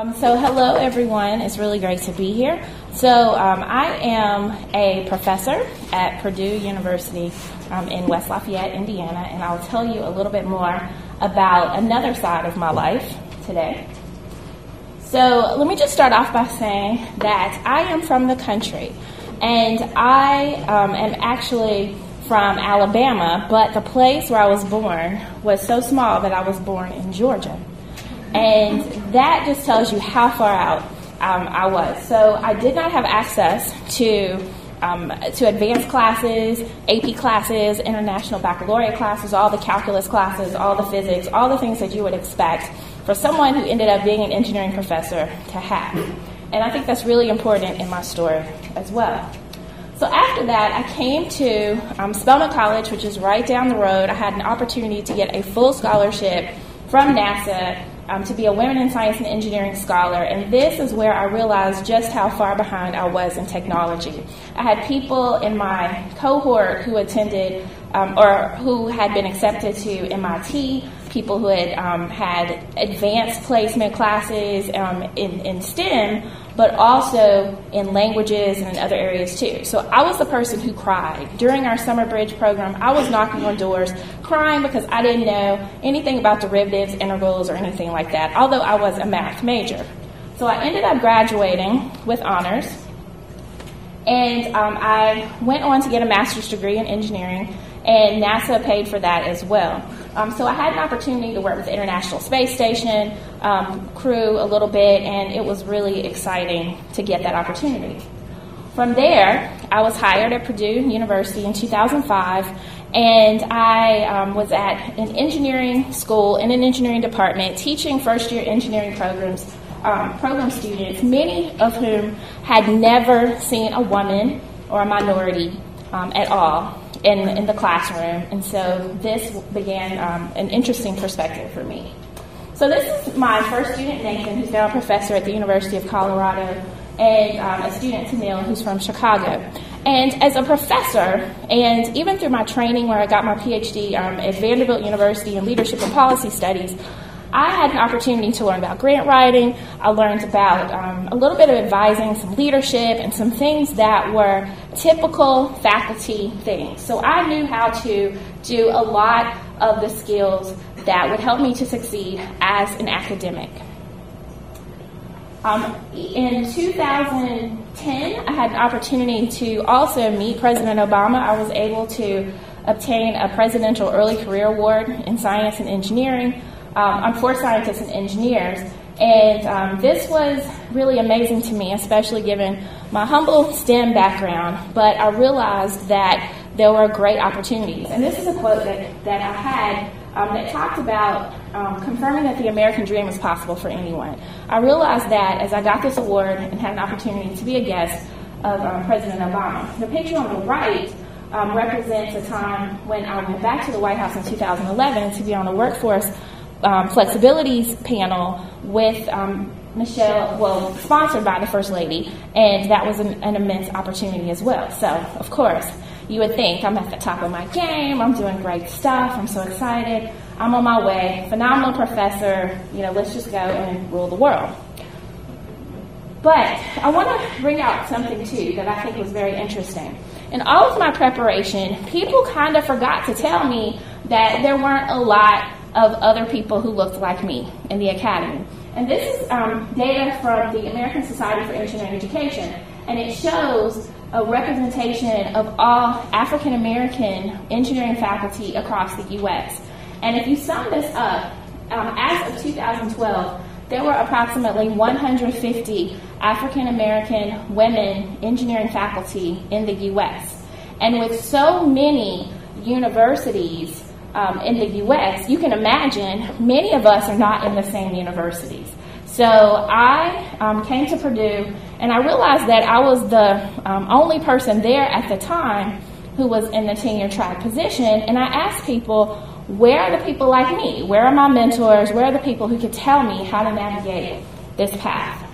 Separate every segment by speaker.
Speaker 1: Um, so, hello everyone. It's really great to be here. So, um, I am a professor at Purdue University um, in West Lafayette, Indiana, and I'll tell you a little bit more about another side of my life today. So, let me just start off by saying that I am from the country, and I um, am actually from Alabama, but the place where I was born was so small that I was born in Georgia. And that just tells you how far out um, I was. So I did not have access to um, to advanced classes, AP classes, international baccalaureate classes, all the calculus classes, all the physics, all the things that you would expect for someone who ended up being an engineering professor to have. And I think that's really important in my story as well. So after that, I came to um, Spelman College, which is right down the road. I had an opportunity to get a full scholarship from NASA um, to be a Women in Science and Engineering scholar, and this is where I realized just how far behind I was in technology. I had people in my cohort who attended um, or who had been accepted to MIT, people who had um, had advanced placement classes um, in, in STEM, but also in languages and in other areas too. So I was the person who cried. During our summer bridge program, I was knocking on doors, crying because I didn't know anything about derivatives, integrals, or anything like that, although I was a math major. So I ended up graduating with honors, and um, I went on to get a master's degree in engineering and NASA paid for that as well. Um, so I had an opportunity to work with the International Space Station um, crew a little bit, and it was really exciting to get that opportunity. From there, I was hired at Purdue University in 2005, and I um, was at an engineering school in an engineering department teaching first year engineering programs. Um, program students, many of whom had never seen a woman or a minority um, at all in, in the classroom. And so this began um, an interesting perspective for me. So this is my first student, Nathan, who's now a professor at the University of Colorado, and um, a student, Tamil, who's from Chicago. And as a professor, and even through my training where I got my PhD um, at Vanderbilt University in Leadership and Policy Studies, I had an opportunity to learn about grant writing. I learned about um, a little bit of advising, some leadership, and some things that were typical faculty things. So I knew how to do a lot of the skills that would help me to succeed as an academic. Um, in 2010, I had an opportunity to also meet President Obama. I was able to obtain a Presidential Early Career Award in Science and Engineering um, I'm for scientists and engineers. And um, this was really amazing to me, especially given my humble STEM background. But I realized that there were great opportunities. And this is a quote that, that I had um, that talked about um, confirming that the American dream is possible for anyone. I realized that as I got this award and had an opportunity to be a guest of um, President Obama. The picture on the right um, represents a time when I went back to the White House in 2011 to be on the workforce um, flexibilities panel with um, Michelle, well, sponsored by the First Lady, and that was an, an, immense opportunity as well. So, of course, you would think I'm at the top of my game, I'm doing great stuff, I'm so excited, I'm on my way, phenomenal professor, you know, let's just go and rule the world. But I want to bring out something too that I think was very interesting. In all of my preparation, people kind of forgot to tell me that there weren't a lot of other people who looked like me in the academy. And this is um, data from the American Society for Engineering Education, and it shows a representation of all African American engineering faculty across the U.S. And if you sum this up, um, as of 2012, there were approximately 150 African American women engineering faculty in the U.S. And with so many universities um, in the U.S., you can imagine many of us are not in the same universities. So I um, came to Purdue, and I realized that I was the um, only person there at the time who was in the tenure track position. And I asked people, where are the people like me? Where are my mentors? Where are the people who could tell me how to navigate this path?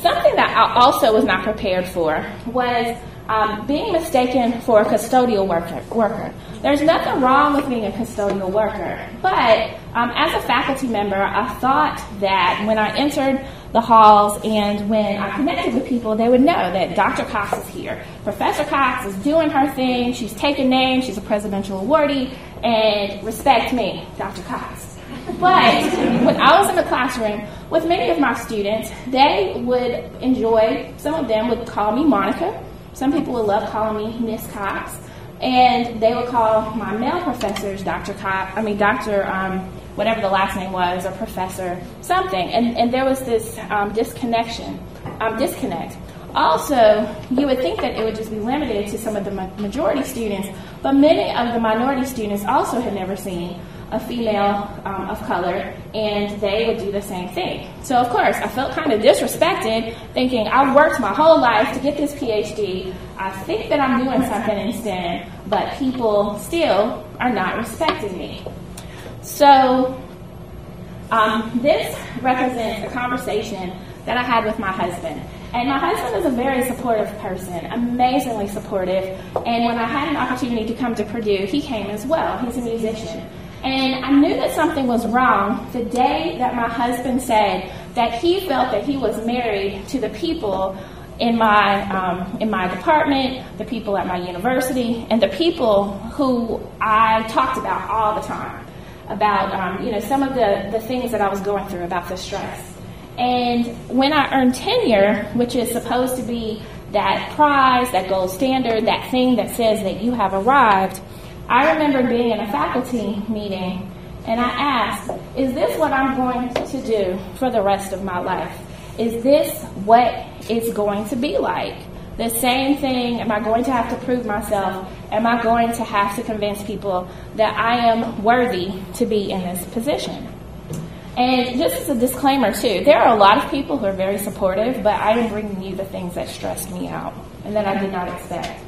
Speaker 1: Something that I also was not prepared for was um, being mistaken for a custodial worker, worker. There's nothing wrong with being a custodial worker, but um, as a faculty member, I thought that when I entered the halls and when I connected with people, they would know that Dr. Cox is here. Professor Cox is doing her thing. She's taking names. She's a presidential awardee, and respect me, Dr. Cox. But when I was in the classroom with many of my students, they would enjoy, some of them would call me Monica. Some people would love calling me Miss Cox. And they would call my male professors Dr. Cox, I mean, Dr. Um, whatever the last name was, or Professor something. And, and there was this um, disconnection, um, disconnect. Also, you would think that it would just be limited to some of the majority students, but many of the minority students also had never seen a female um, of color, and they would do the same thing. So, of course, I felt kind of disrespected, thinking I've worked my whole life to get this PhD. I think that I'm doing something in STEM, but people still are not respecting me. So, um, this represents a conversation that I had with my husband. And my husband is a very supportive person, amazingly supportive. And when I had an opportunity to come to Purdue, he came as well. He's a musician. And I knew that something was wrong the day that my husband said that he felt that he was married to the people in my um, in my department, the people at my university, and the people who I talked about all the time about um, you know some of the, the things that I was going through about the stress. And when I earned tenure, which is supposed to be that prize, that gold standard, that thing that says that you have arrived, I remember being in a faculty meeting and I asked, Is this what I'm going to do for the rest of my life? Is this what it's going to be like? The same thing, am I going to have to prove myself? Am I going to have to convince people that I am worthy to be in this position? And just as a disclaimer, too, there are a lot of people who are very supportive, but I am bringing you the things that stressed me out and that I did not expect.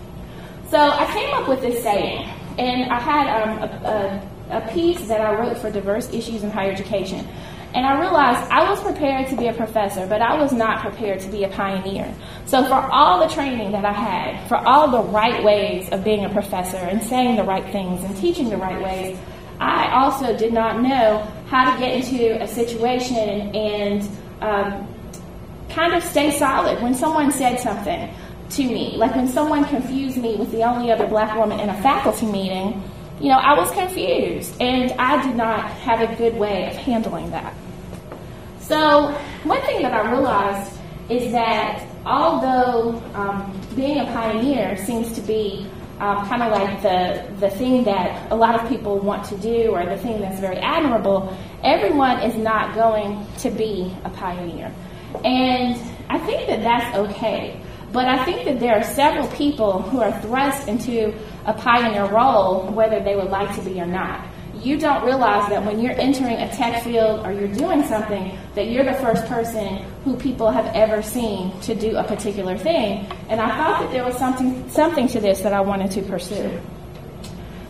Speaker 1: So I came up with this saying and I had um, a, a, a piece that I wrote for diverse issues in higher education. And I realized I was prepared to be a professor, but I was not prepared to be a pioneer. So, for all the training that I had, for all the right ways of being a professor and saying the right things and teaching the right ways, I also did not know how to get into a situation and, um, kind of stay solid when someone said something to me. Like when someone confused me with the only other black woman in a faculty meeting, you know, I was confused and I did not have a good way of handling that. So, one thing that I realized is that although um, being a pioneer seems to be um, kind of like the, the thing that a lot of people want to do or the thing that's very admirable, everyone is not going to be a pioneer. And I think that that's okay. But I think that there are several people who are thrust into a pioneer role, whether they would like to be or not. You don't realize that when you're entering a tech field or you're doing something, that you're the first person who people have ever seen to do a particular thing. And I thought that there was something, something to this that I wanted to pursue.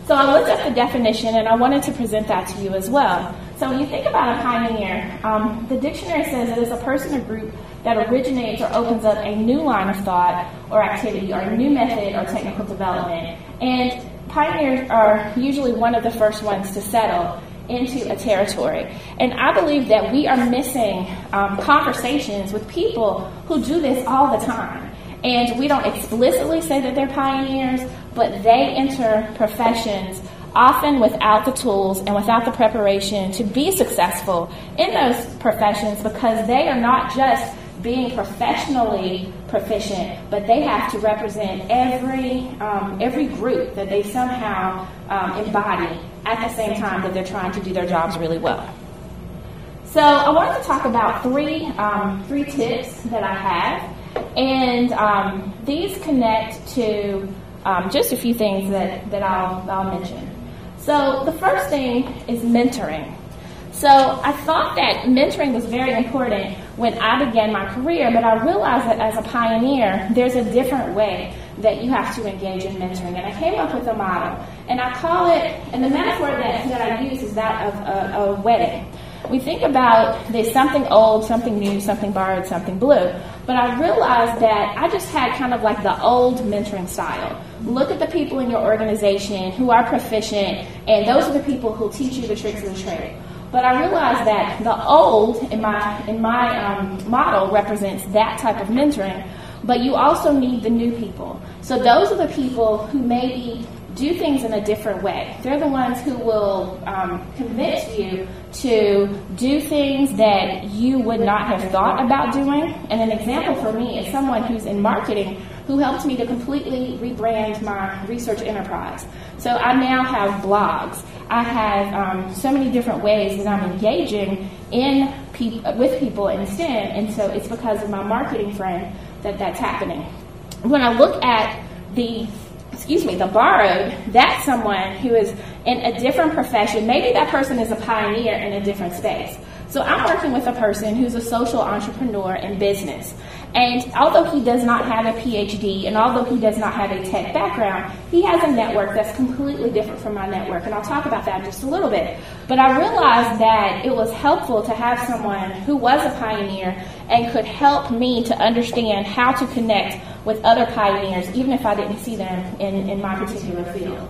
Speaker 1: So I looked up the definition and I wanted to present that to you as well. So when you think about a pioneer, um, the dictionary says it is a person or group that originates or opens up a new line of thought or activity or a new method or technical development. And pioneers are usually one of the first ones to settle into a territory. And I believe that we are missing um, conversations with people who do this all the time. And we don't explicitly say that they're pioneers, but they enter professions often without the tools and without the preparation to be successful in those professions because they are not just being professionally proficient, but they have to represent every um, every group that they somehow um, embody at the same time that they're trying to do their jobs really well. So I wanted to talk about three um, three tips that I have, and um, these connect to um, just a few things that, that I'll, I'll mention. So the first thing is mentoring. So I thought that mentoring was very important when I began my career, but I realized that as a pioneer, there's a different way that you have to engage in mentoring. And I came up with a model, and I call it, and the metaphor that, that I use is that of a, a wedding. we think about there's something old, something new, something borrowed, something blue. But I realized that I just had kind of like the old mentoring style. Look at the people in your organization who are proficient, and those are the people who teach you the tricks of the trade. But I realized that the old in my in my um, model represents that type of mentoring, but you also need the new people. So those are the people who maybe do things in a different way. They're the ones who will um, convince you to do things that you would not have thought about doing. And an example for me is someone who's in marketing who helped me to completely rebrand my research enterprise. So I now have blogs. I have um, so many different ways that I'm engaging in with people in STEM, and so it's because of my marketing friend that that's happening. When I look at the excuse me, the borrowed, that's someone who is in a different profession. Maybe that person is a pioneer in a different space. So I'm working with a person who's a social entrepreneur in business. And although he does not have a PhD and although he does not have a tech background, he has a network that's completely different from my network. And I'll talk about that just a little bit. But I realized that it was helpful to have someone who was a pioneer and could help me to understand how to connect with other pioneers, even if I didn't see them in, in my particular field.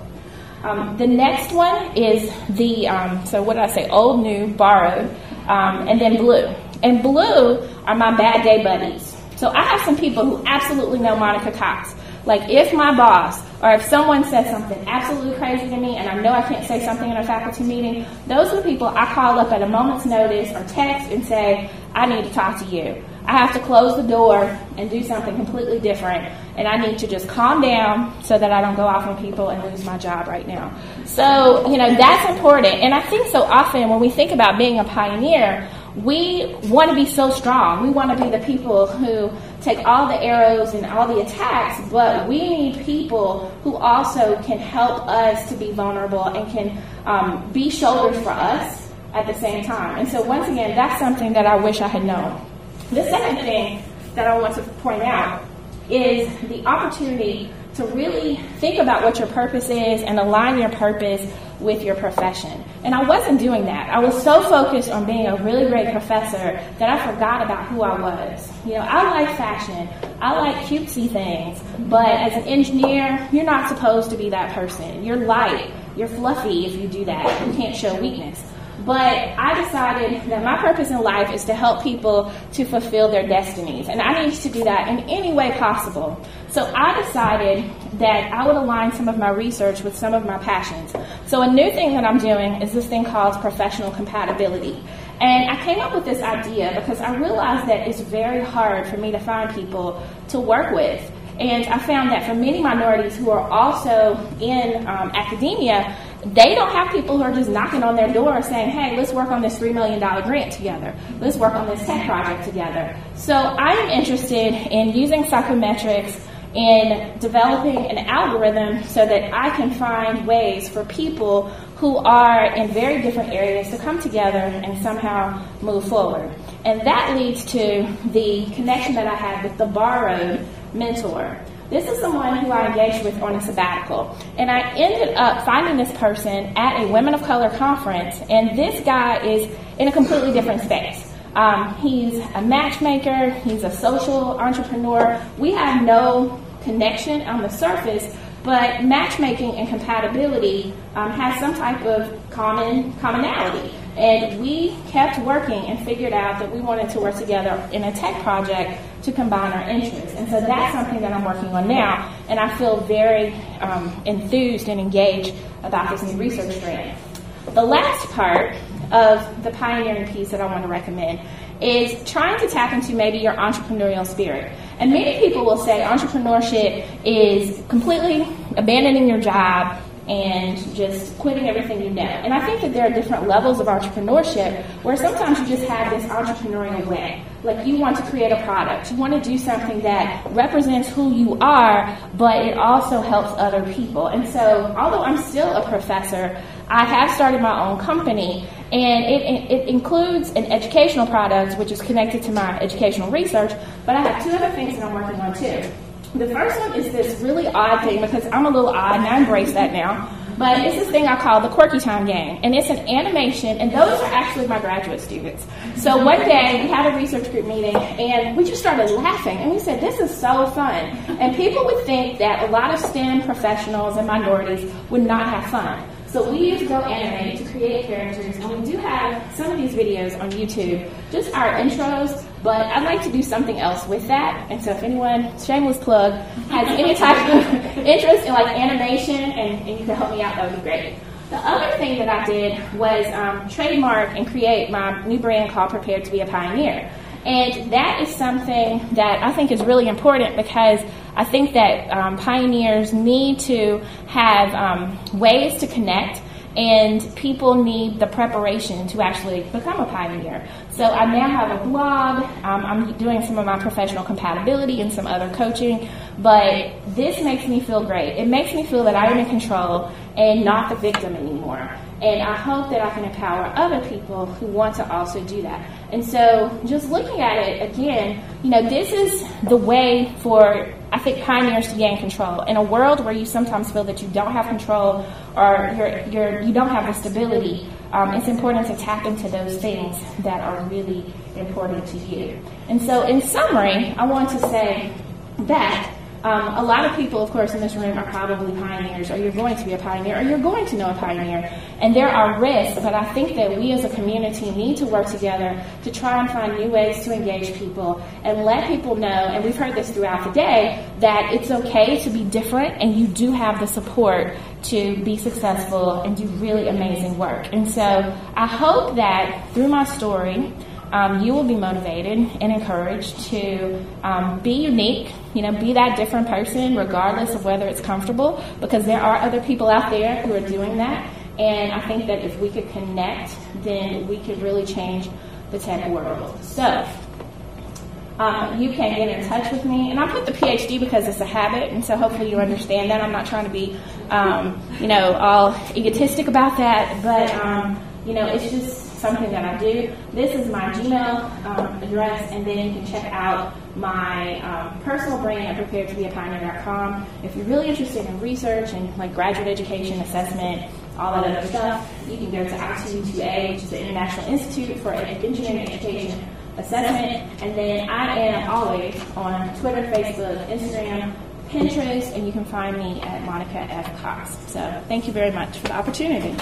Speaker 1: Um, the next one is the, um, so what did I say, old, new, borrowed, um, and then blue. And blue are my bad day buddies. So I have some people who absolutely know Monica Cox. Like if my boss or if someone says something absolutely crazy to me and I know I can't say something in a faculty meeting, those are the people I call up at a moment's notice or text and say, I need to talk to you. I have to close the door and do something completely different. And I need to just calm down so that I don't go off on people and lose my job right now. So, you know, that's important. And I think so often when we think about being a pioneer, we want to be so strong. We want to be the people who take all the arrows and all the attacks, but we need people who also can help us to be vulnerable and can um, be shoulders for us at the same time. And so, once again, that's something that I wish I had known. The second thing that I want to point out is the opportunity to really think about what your purpose is and align your purpose with your profession. And I wasn't doing that. I was so focused on being a really great professor that I forgot about who I was. You know, I like fashion. I like cutesy things. But as an engineer, you're not supposed to be that person. You're light. You're fluffy if you do that. You can't show weakness. But I decided that my purpose in life is to help people to fulfill their destinies. And I need to do that in any way possible. So I decided that I would align some of my research with some of my passions. So a new thing that I'm doing is this thing called professional compatibility. And I came up with this idea because I realized that it's very hard for me to find people to work with. And I found that for many minorities who are also in um, academia, they don't have people who are just knocking on their door saying, hey, let's work on this $3 million grant together. Let's work on this tech project together. So I'm interested in using psychometrics in developing an algorithm so that I can find ways for people who are in very different areas to come together and somehow move forward. And that leads to the connection that I had with the borrowed mentor. This is someone who I engaged with on a sabbatical. And I ended up finding this person at a Women of Color conference, and this guy is in a completely different space. Um, he's a matchmaker, he's a social entrepreneur. We have no connection on the surface, but matchmaking and compatibility um, has some type of common commonality. And we kept working and figured out that we wanted to work together in a tech project to combine our interests. And so that's something that I'm working on now, and I feel very um, enthused and engaged about this new research grant. The last part of the pioneering piece that I want to recommend is trying to tap into maybe your entrepreneurial spirit. And many people will say entrepreneurship is completely abandoning your job and just quitting everything you know. And I think that there are different levels of entrepreneurship where sometimes you just have this entrepreneurial way. Like you want to create a product, you want to do something that represents who you are, but it also helps other people. And so, although I'm still a professor, I have started my own company, and it, it includes an educational product, which is connected to my educational research, but I have two other things that I'm working on too. The first one is this really odd thing because I'm a little odd and I embrace that now. But it's this thing I call the Quirky Time Gang, and it's an animation, and those are actually my graduate students. So one day we had a research group meeting, and we just started laughing, and we said, "This is so fun." And people would think that a lot of STEM professionals and minorities would not have fun. So we use Go Animate to create characters, and we do have some of these videos on YouTube, just our intros, but I'd like to do something else with that. And so if anyone, shameless plug, has any type of interest in like animation and, and you can help me out, that would be great. The other thing that I did was um, trademark and create my new brand called Prepared to be a Pioneer. And that is something that I think is really important because I think that um, pioneers need to have um, ways to connect and people need the preparation to actually become a pioneer. So I now have a blog. Um, I'm doing some of my professional compatibility and some other coaching, but this makes me feel great. It makes me feel that I am in control and not the victim anymore. And I hope that I can empower other people who want to also do that. And so, just looking at it again, you know, this is the way for, I think, pioneers to gain control. In a world where you sometimes feel that you don't have control or you're, you're, you don't have the stability, um, it's important to tap into those things that are really important to you. And so, in summary, I want to say that um, a lot of people, of course, in this room are probably pioneers, or you're going to be a pioneer, or you're going to know a pioneer. And there are risks, but I think that we as a community need to work together to try and find new ways to engage people and let people know, and we've heard this throughout the day, that it's okay to be different and you do have the support to be successful and do really amazing work. And so I hope that through my story, um, you will be motivated and encouraged to um, be unique, you know, be that different person regardless of whether it's comfortable, because there are other people out there who are doing that. And I think that if we could connect, then we could really change the tech world. So, um, you can get in touch with me. And I put the PhD because it's a habit, and so hopefully you understand that. I'm not trying to be, um, you know, all egotistic about that, but, um, you know, it's just something that I do. This is my Gmail um, address, and then you can check out my um, personal brand at preparedtobeapioneer.com. If you're really interested in research and like graduate education, assessment, all that other stuff, you can go to I2E2A, which is the International Institute for Engineering Education Assessment. And then I am always on Twitter, Facebook, Instagram, Pinterest, and you can find me at Monica F. Cox. So thank you very much for the opportunity.